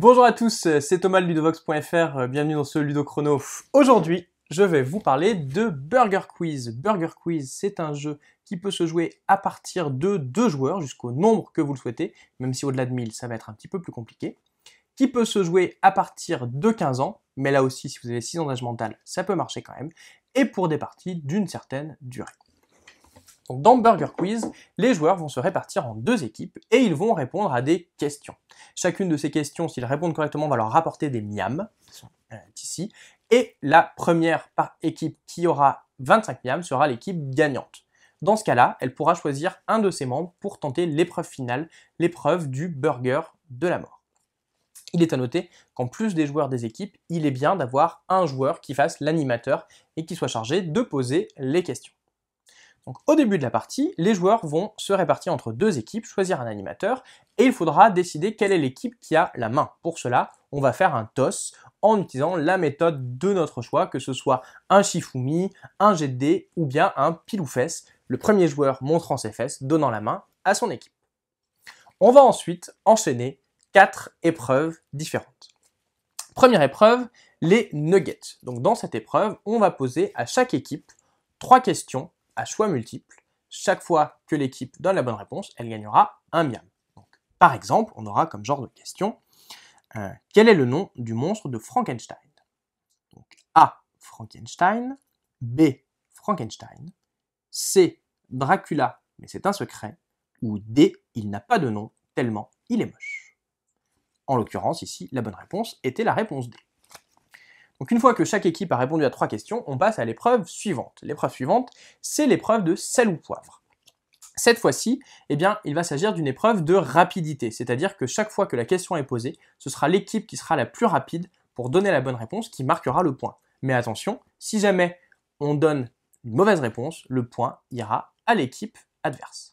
Bonjour à tous, c'est Thomas de Ludovox.fr, bienvenue dans ce Ludochrono. Aujourd'hui, je vais vous parler de Burger Quiz. Burger Quiz, c'est un jeu qui peut se jouer à partir de deux joueurs jusqu'au nombre que vous le souhaitez, même si au-delà de 1000, ça va être un petit peu plus compliqué. Qui peut se jouer à partir de 15 ans, mais là aussi, si vous avez 6 ans d'âge mental, ça peut marcher quand même, et pour des parties d'une certaine durée. Donc dans Burger Quiz, les joueurs vont se répartir en deux équipes et ils vont répondre à des questions. Chacune de ces questions, s'ils répondent correctement, va leur rapporter des miams, euh, ici, et la première équipe qui aura 25 miams sera l'équipe gagnante. Dans ce cas-là, elle pourra choisir un de ses membres pour tenter l'épreuve finale, l'épreuve du burger de la mort. Il est à noter qu'en plus des joueurs des équipes, il est bien d'avoir un joueur qui fasse l'animateur et qui soit chargé de poser les questions. Donc au début de la partie, les joueurs vont se répartir entre deux équipes, choisir un animateur, et il faudra décider quelle est l'équipe qui a la main. Pour cela, on va faire un toss en utilisant la méthode de notre choix, que ce soit un Shifumi, un jet de dés ou bien un pile ou le premier joueur montrant ses fesses, donnant la main à son équipe. On va ensuite enchaîner quatre épreuves différentes. Première épreuve, les nuggets. Donc dans cette épreuve, on va poser à chaque équipe trois questions à choix multiples. Chaque fois que l'équipe donne la bonne réponse, elle gagnera un miam. par exemple, on aura comme genre de question euh, quel est le nom du monstre de Frankenstein? Donc, A. Frankenstein. B. Frankenstein. C. Dracula, mais c'est un secret. Ou D. Il n'a pas de nom, tellement il est moche. En l'occurrence, ici, la bonne réponse était la réponse D. Donc une fois que chaque équipe a répondu à trois questions, on passe à l'épreuve suivante. L'épreuve suivante, c'est l'épreuve de sel ou poivre. Cette fois-ci, eh bien, il va s'agir d'une épreuve de rapidité, c'est-à-dire que chaque fois que la question est posée, ce sera l'équipe qui sera la plus rapide pour donner la bonne réponse qui marquera le point. Mais attention, si jamais on donne une mauvaise réponse, le point ira à l'équipe adverse.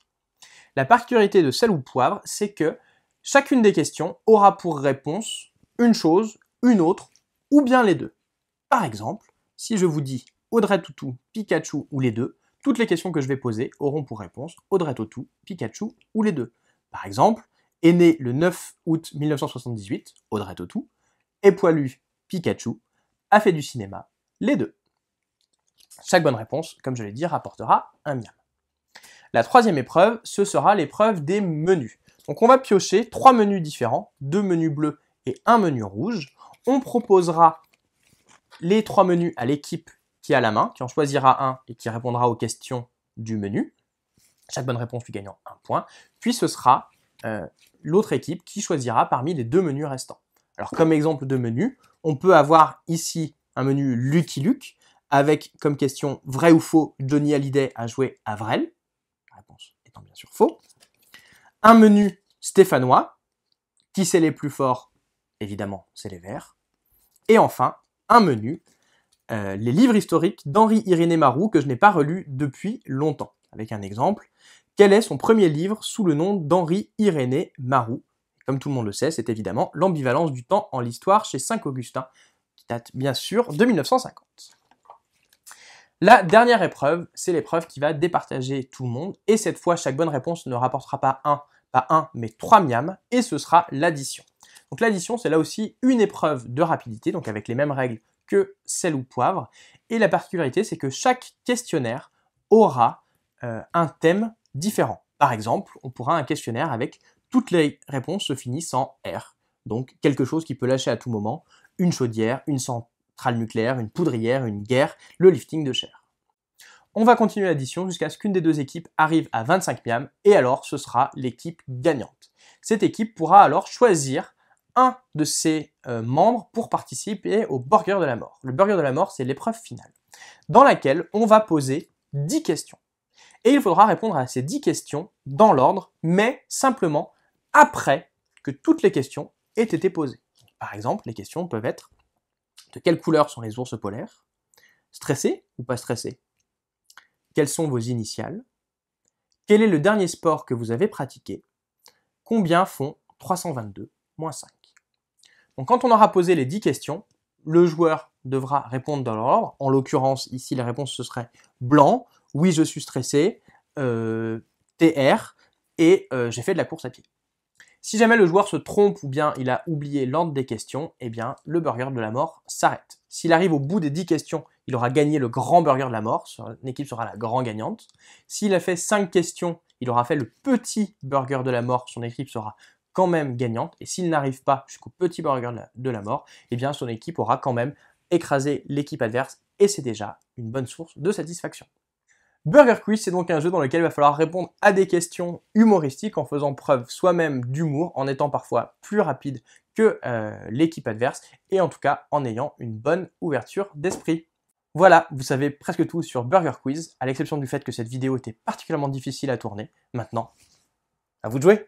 La particularité de sel ou poivre, c'est que chacune des questions aura pour réponse une chose, une autre, ou bien les deux. Par exemple, si je vous dis Audrey Toutou, Pikachu ou les deux, toutes les questions que je vais poser auront pour réponse Audrey Toutou, Pikachu ou les deux. Par exemple, est né le 9 août 1978, Audrey Toutou, est poilu, Pikachu, a fait du cinéma, les deux. Chaque bonne réponse, comme je l'ai dit, rapportera un miam. La troisième épreuve, ce sera l'épreuve des menus. Donc on va piocher trois menus différents, deux menus bleus et un menu rouge. On proposera les trois menus à l'équipe qui a la main, qui en choisira un et qui répondra aux questions du menu. Chaque bonne réponse lui gagnant un point. Puis ce sera euh, l'autre équipe qui choisira parmi les deux menus restants. Alors comme exemple de menu, on peut avoir ici un menu Lucky Luke avec comme question vrai ou faux Johnny Hallyday a joué Avril. La réponse étant bien sûr faux. Un menu stéphanois. Qui c'est les plus forts? Évidemment, c'est les verts. Et enfin, un menu, euh, les livres historiques d'Henri Irénée Marou que je n'ai pas relu depuis longtemps. Avec un exemple, quel est son premier livre sous le nom d'Henri Irénée Marou? Comme tout le monde le sait, c'est évidemment L'ambivalence du temps en l'histoire chez Saint-Augustin, qui date bien sûr de 1950. La dernière épreuve, c'est l'épreuve qui va départager tout le monde, et cette fois, chaque bonne réponse ne rapportera pas un, pas un, mais trois miams, et ce sera l'addition. Donc l'addition, c'est là aussi une épreuve de rapidité, donc avec les mêmes règles que sel ou poivre. Et la particularité, c'est que chaque questionnaire aura euh, un thème différent. Par exemple, on pourra un questionnaire avec toutes les réponses se finissent en R. Donc quelque chose qui peut lâcher à tout moment, une chaudière, une centrale nucléaire, une poudrière, une guerre, le lifting de chair. On va continuer l'addition jusqu'à ce qu'une des deux équipes arrive à 25 miam et alors ce sera l'équipe gagnante. Cette équipe pourra alors choisir un de ses euh, membres pour participer au Burger de la mort. Le Burger de la mort, c'est l'épreuve finale, dans laquelle on va poser 10 questions. Et il faudra répondre à ces 10 questions dans l'ordre, mais simplement après que toutes les questions aient été posées. Par exemple, les questions peuvent être de quelle couleur sont les ours polaires? Stressé ou pas stressé Quelles sont vos initiales? Quel est le dernier sport que vous avez pratiqué? Combien font 322 moins 5 donc quand on aura posé les 10 questions, le joueur devra répondre dans l'ordre. En l'occurrence, ici, la réponse ce serait blanc, oui, je suis stressé, euh, TR, et euh, j'ai fait de la course à pied. Si jamais le joueur se trompe ou bien il a oublié l'ordre des questions, eh bien le burger de la mort s'arrête. S'il arrive au bout des 10 questions, il aura gagné le grand burger de la mort, son équipe sera la grande gagnante. S'il a fait 5 questions, il aura fait le petit burger de la mort, son équipe sera quand même gagnante. Et s'il n'arrive pas jusqu'au petit burger de la mort, eh bien son équipe aura quand même écrasé l'équipe adverse et c'est déjà une bonne source de satisfaction. Burger Quiz, c'est donc un jeu dans lequel il va falloir répondre à des questions humoristiques en faisant preuve soi-même d'humour, en étant parfois plus rapide que euh, l'équipe adverse, et en tout cas en ayant une bonne ouverture d'esprit. Voilà, vous savez presque tout sur Burger Quiz, à l'exception du fait que cette vidéo était particulièrement difficile à tourner. Maintenant, à vous de jouer